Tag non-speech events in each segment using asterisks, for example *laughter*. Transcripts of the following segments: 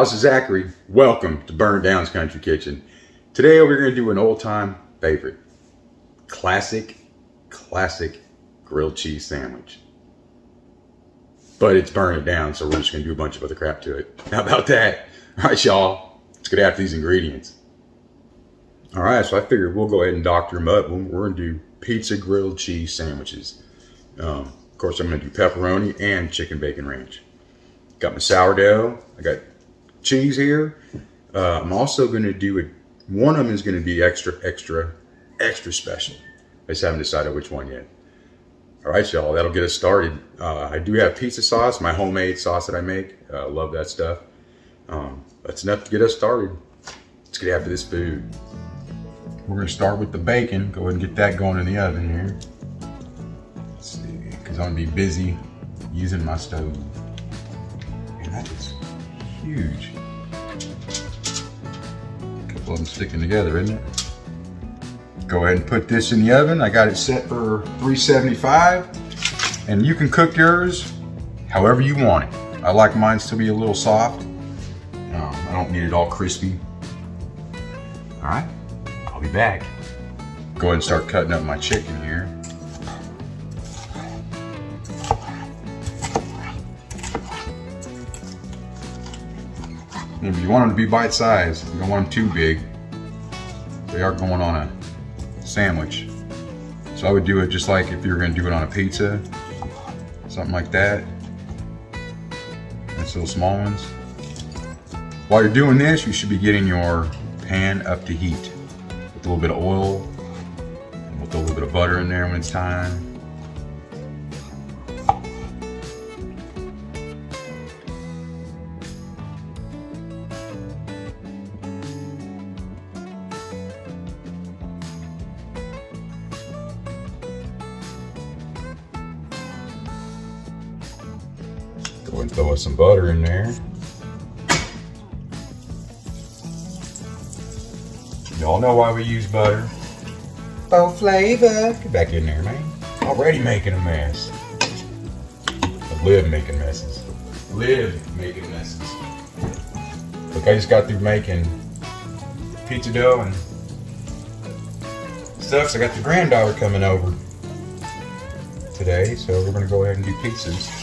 This is Zachary. Welcome to Burn Down's Country Kitchen. Today we're gonna do an old time favorite. Classic, classic grilled cheese sandwich. But it's burn down, so we're just gonna do a bunch of other crap to it. *laughs* How about that? All right, y'all, let's get after these ingredients. All right, so I figured we'll go ahead and doctor them up. We're gonna do pizza grilled cheese sandwiches. Um, of course, I'm gonna do pepperoni and chicken bacon ranch. Got my sourdough. I got cheese here. Uh, I'm also going to do it. One of them is going to be extra, extra, extra special. I just haven't decided which one yet. All right, y'all, that'll get us started. Uh, I do have pizza sauce, my homemade sauce that I make. Uh, love that stuff. Um, that's enough to get us started. Let's get after this food. We're going to start with the bacon. Go ahead and get that going in the oven here. Let's see, because I'm going to be busy using my stove. That is huge. A couple of them sticking together, isn't it? Go ahead and put this in the oven. I got it set for 375. And you can cook yours however you want it. I like mine to be a little soft. Um, I don't need it all crispy. All right, I'll be back. Go ahead and start cutting up my chicken here. If you want them to be bite sized, you don't want them too big. They are going on a sandwich. So I would do it just like if you were gonna do it on a pizza, something like that. That's little small ones. While you're doing this, you should be getting your pan up to heat with a little bit of oil, with a little bit of butter in there when it's time. Go ahead and throw some butter in there. Y'all know why we use butter. Oh, flavor. Get back in there, man. Already making a mess. I live making messes. Live making messes. Look, I just got through making pizza dough and stuff. So I got the granddaughter coming over today, so we're gonna go ahead and do pizzas.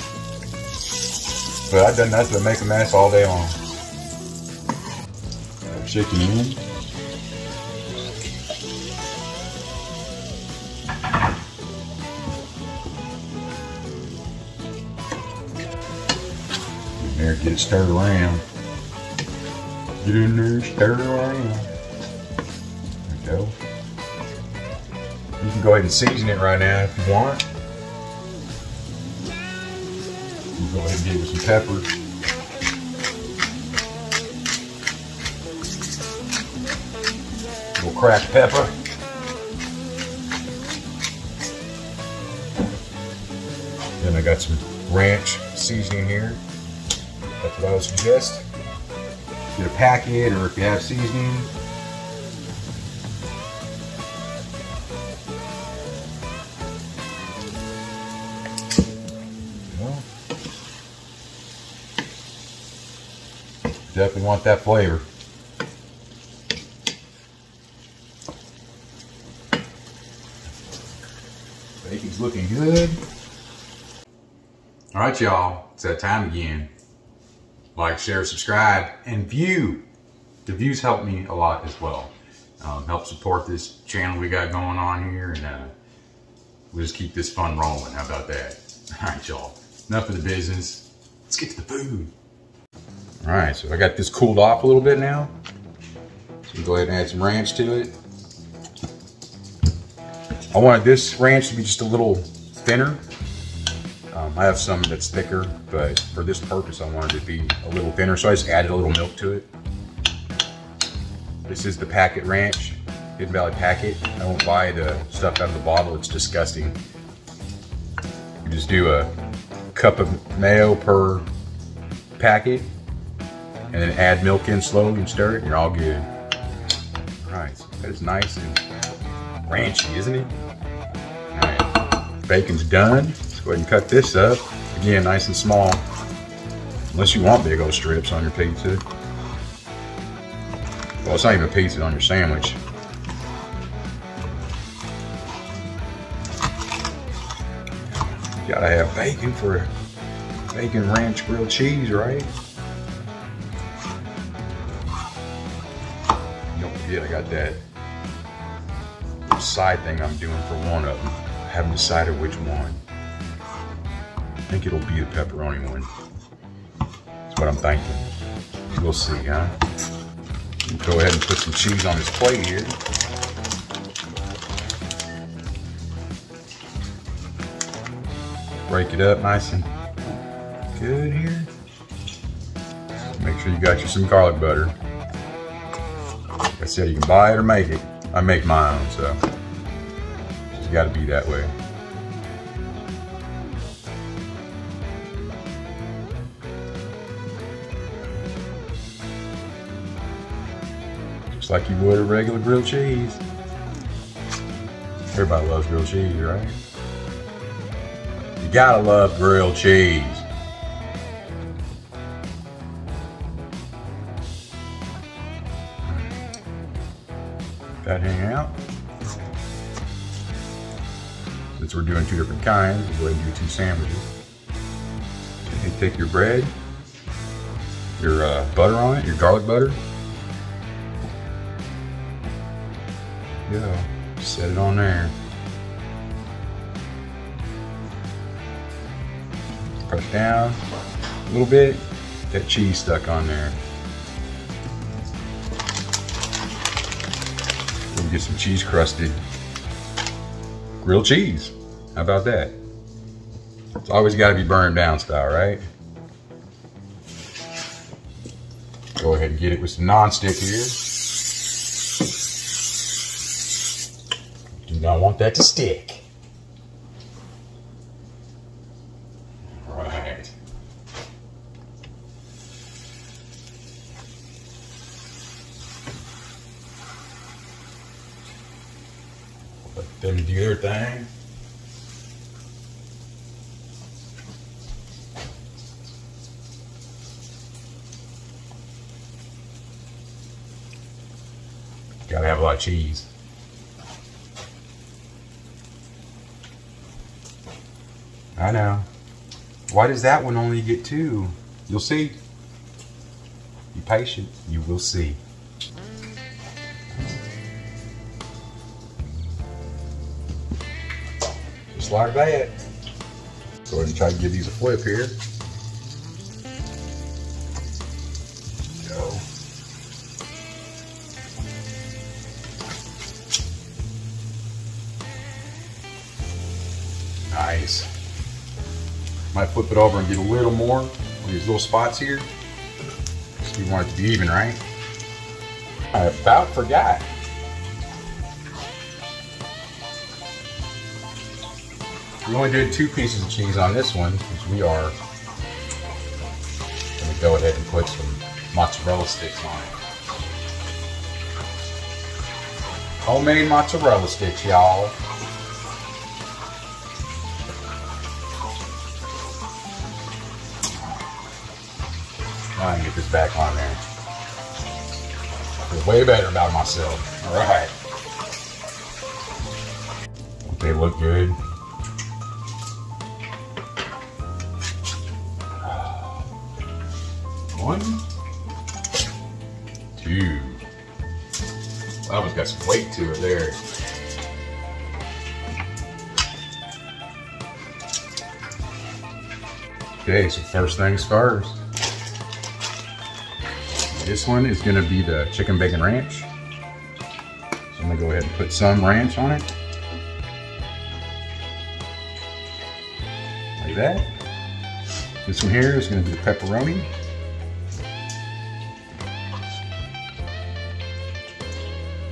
But I've done nothing but make a mess all day long. Chicken in. In there, get it stirred around. Get in there, stir it around. There we go. You can go ahead and season it right now if you want. Go ahead and give it some pepper. A little cracked pepper. Then I got some ranch seasoning here. That's what I would suggest. Get a packet or if you have seasoning. Definitely want that flavor. Bacon's looking good. All right, y'all, it's that time again. Like, share, subscribe, and view. The views help me a lot as well. Um, help support this channel we got going on here, and uh, we'll just keep this fun rolling. How about that? *laughs* All right, y'all. Enough of the business. Let's get to the food. All right, so I got this cooled off a little bit now. So go ahead and add some ranch to it. I wanted this ranch to be just a little thinner. Um, I have some that's thicker, but for this purpose, I wanted it to be a little thinner, so I just added a little milk to it. This is the packet ranch, Hidden Valley packet. I don't buy the stuff out of the bottle, it's disgusting. You just do a cup of mayo per packet, and then add milk in slowly and stir it, and you're all good. All right, that is nice and ranchy, isn't it? All right, bacon's done. Let's go ahead and cut this up. Again, nice and small. Unless you want big old strips on your pizza. Well, it's not even pizza on your sandwich. You gotta have bacon for bacon ranch grilled cheese, right? I got that side thing I'm doing for one of them. I haven't decided which one. I think it'll be the pepperoni one. That's what I'm thinking. We'll see, huh? Go ahead and put some cheese on this plate here. Break it up nice and good here. Make sure you got you some garlic butter. I said, you can buy it or make it. I make my own, so it's got to be that way. Just like you would a regular grilled cheese. Everybody loves grilled cheese, right? You gotta love grilled cheese. That hang out. Since we're doing two different kinds, we'll go ahead and do two sandwiches. Okay, take your bread, your uh, butter on it, your garlic butter. Go. Set it on there. Press down a little bit. That cheese stuck on there. We'll get some cheese crusted grilled cheese. How about that? It's always got to be burned down style, right? Go ahead and get it with some non-stick here. Do not want that to stick. All right. Do their thing. Gotta have a lot of cheese. I know. Why does that one only get two? You'll see. Be patient. You will see. Just like that. Go ahead and try to give these a flip here. Nice. Might flip it over and get a little more on these little spots here. We want it to be even, right? I about forgot. We only did two pieces of cheese on this one, because we are going to go ahead and put some mozzarella sticks on it. Homemade mozzarella sticks, y'all. Now I can get this back on there. Feel way better about myself. All right. They look good. One, two. That one's got some weight to it there. Okay, so first things first. This one is gonna be the chicken bacon ranch. So I'm gonna go ahead and put some ranch on it. Like that. This one here is gonna be the pepperoni.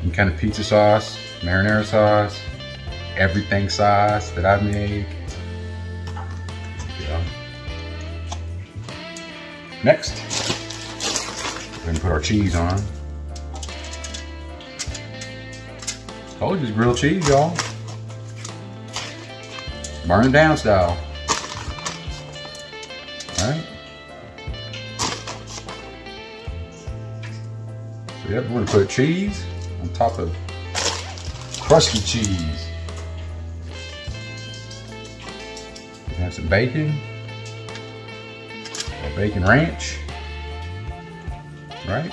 any kind of pizza sauce, marinara sauce, everything sauce that I make. Yeah. Next, we're gonna put our cheese on. Told you it's grilled cheese, y'all. Burn down style. All right. So yep, we're gonna put cheese on top of crusty cheese. We have some bacon, or bacon ranch, right?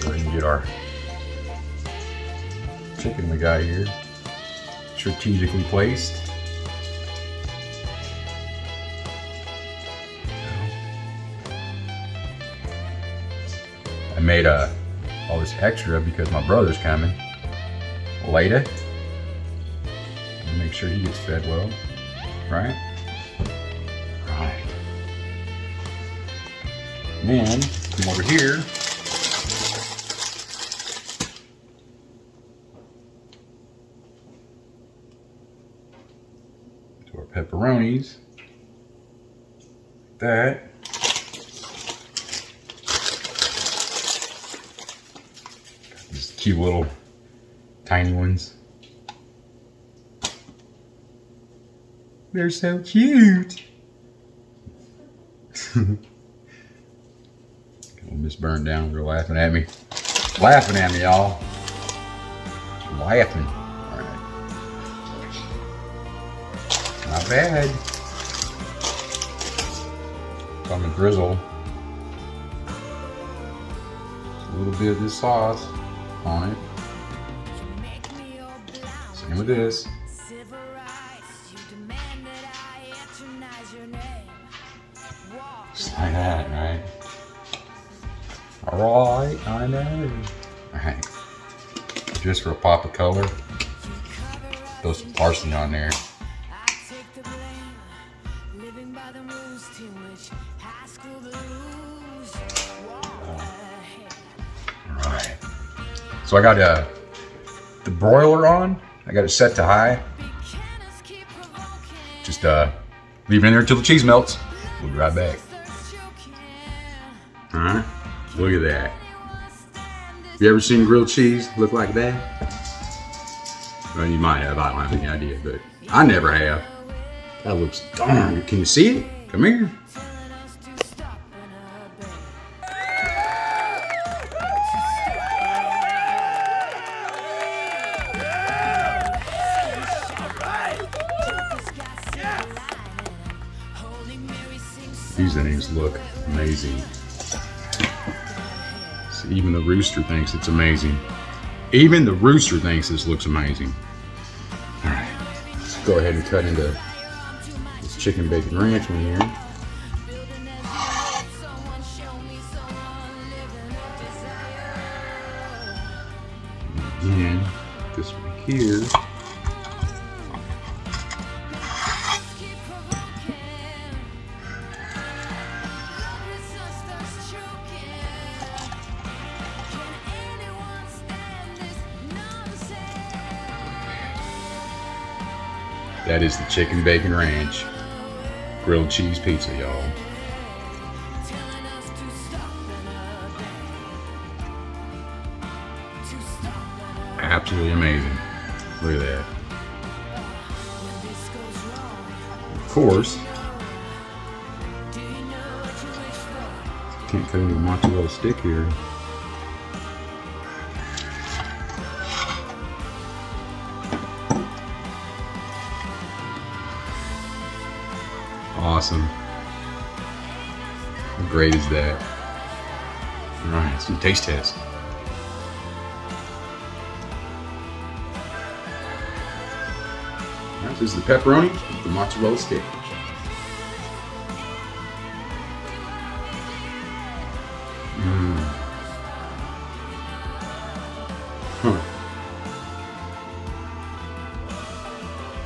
Go ahead and get our chicken we got here strategically placed. Made uh, all this extra because my brother's coming later. Make sure he gets fed well, right? Right. Then come over here. To our pepperonis. Like that. These cute little tiny ones. They're so cute. *laughs* Miss burned down. They're laughing at me. Laughing at me, y'all. Laughing. All right. Not bad. So I'm gonna drizzle a little bit of this sauce Same with this. Just like that, right? Alright, I know. Alright. Just for a pop of color. Throw some parsley on there. Alright. So I got uh, the broiler on. I got it set to high. Just uh, leave it in there until the cheese melts. We'll be right back. Alright, look at that. You ever seen grilled cheese look like that? Well, you might have, I don't have any idea, but I never have. That looks darn. Can you see it? Come here. These things look amazing. Even the rooster thinks it's amazing. Even the rooster thinks this looks amazing. All right, let's go ahead and cut into this chicken bacon ranch one here. Again, this one here. That is the chicken bacon ranch grilled cheese pizza, y'all. Absolutely amazing. Look at that. Of course, can't cut into a mozzarella stick here. Awesome. How great is that? All right, let's do a taste test. This is the pepperoni, with the mozzarella stick. Mmm. Huh.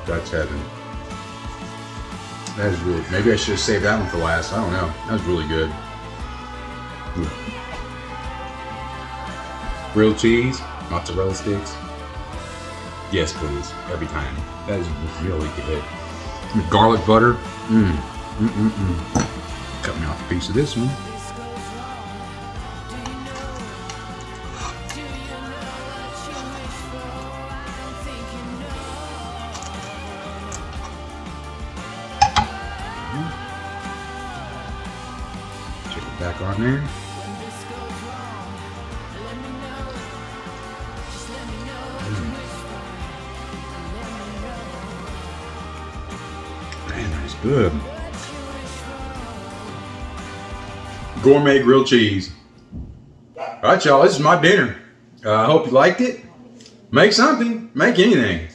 That's heaven. That is really, maybe I should have saved that one for last. I don't know. That was really good. Mm. Grilled cheese, mozzarella sticks. Yes, please. Every time. That is really good. Garlic butter. Mmm. Mm mm mm. Cut me off a piece of this one. Man, that's good. Gourmet grilled cheese. All right, y'all, this is my dinner. Uh, I hope you liked it. Make something, make anything.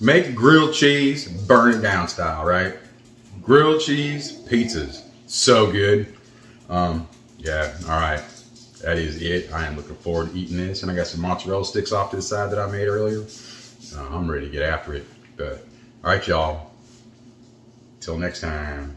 Make grilled cheese, burn it down style, right? Grilled cheese, pizzas. So good. Um, yeah, all right. That is it. I am looking forward to eating this. And I got some mozzarella sticks off to the side that I made earlier. Uh, I'm ready to get after it. But, all right, y'all. Till next time.